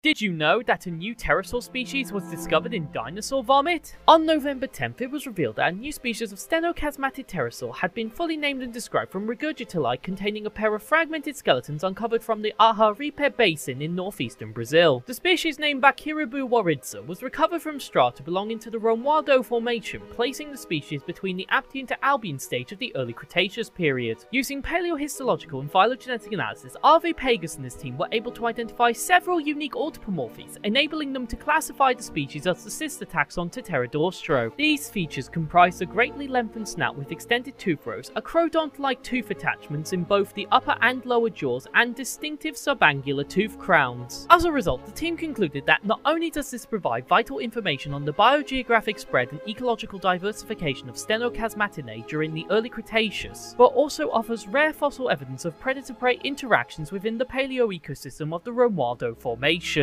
Did you know that a new pterosaur species was discovered in dinosaur vomit? On November 10th, it was revealed that a new species of ctenochasmatid pterosaur had been fully named and described from regurgitalite containing a pair of fragmented skeletons uncovered from the Araripe Basin in northeastern Brazil. The species named Bakiribu waridza was recovered from strata belonging to the Romualdo Formation, placing the species between the Aptian to Albian stage of the early Cretaceous period. Using paleohistological and phylogenetic analysis, R. V. Pêgas and his team were able to identify several unique autapomorphies, enabling them to classify the species as the sister taxon to Pterodaustro. These features comprise a greatly lengthened snout with extended tooth rows, a acrodont-like tooth attachments in both the upper and lower jaws, and distinctive subangular tooth crowns. As a result, the team concluded that not only does this provide vital information on the biogeographic spread and ecological diversification of Ctenochasmatinae during the early Cretaceous, but also offers rare fossil evidence of predator-prey interactions within the paleo ecosystem of the Romualdo Formation.